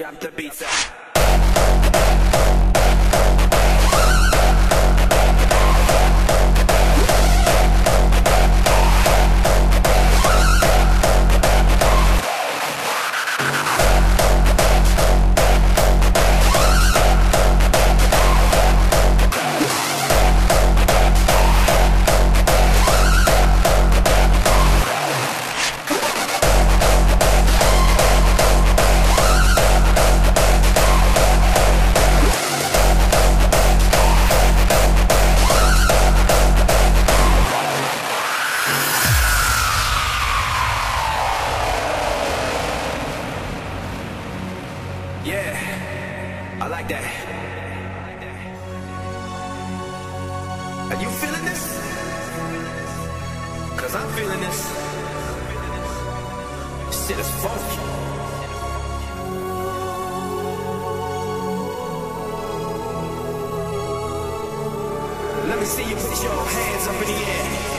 Jump the pizza. up. Cause I'm feeling this. Shit is funky. Let me see you put your hands up in the air.